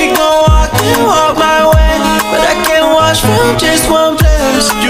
She gon' walk and walk my way, but I can't wash from just one place.